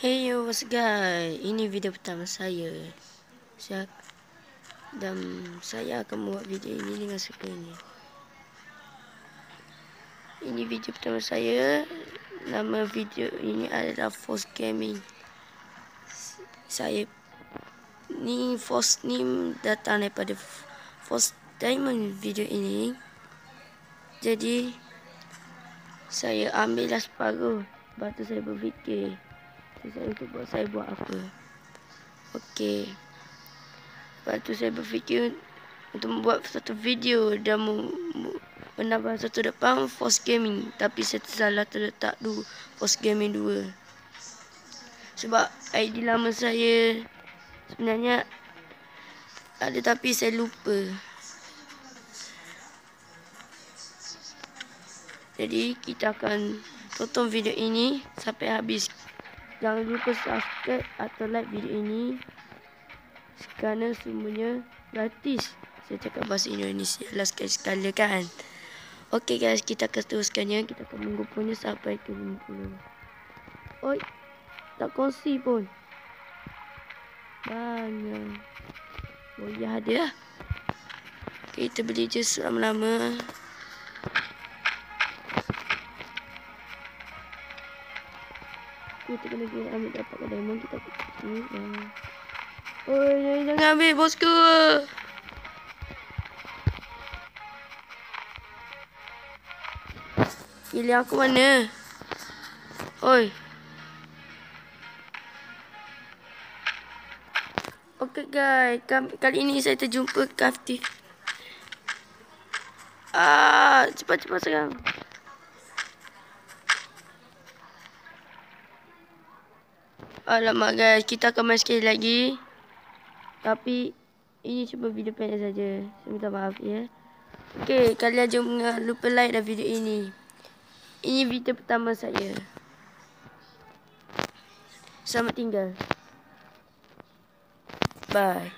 Yes guys, ini video pertama saya. Saya dan saya akan buat video ini dengan suka ini. Ini video pertama saya. Nama video ini adalah Force Gaming. Saya ni Force ni datang daripada Force Diamond video ini. Jadi saya ambillah separuh. Lepas tu saya berfikir saya untuk buat saya buat apa. Okey. Lepas tu saya berfikir untuk membuat satu video dan menambah satu depan Force Gaming. Tapi saya tersalah terletak dulu Force Gaming 2. Sebab ID lama saya sebenarnya ada tapi saya lupa. Jadi kita akan tonton video ini sampai habis. Jangan lupa subscribe atau like video ini. Kerana semuanya gratis. Saya cakap bahasa Indonesia lah sekali-sekala kan. Okey guys, kita akan teruskannya Kita akan mengumpulnya sampai ke 50 Oi, tak kongsi pun. Banyak. Oh ya ada lah. Kita beli je selama-lama kita kena pergi ambil dapat ke diamond kita pergi dan Oi, jangan, jangan ambil bosku. Pilih aku mana? Oi. Okay guys, kali ini saya terjumpa Kafti. Ah, cepat-cepat sekarang. Alamak guys, kita akan main sekali lagi. Tapi ini cuma video pendek saja. Saya minta maaf ya. Okey, kalian jangan lupa like dan video ini. Ini video pertama saya. Selamat tinggal. Bye.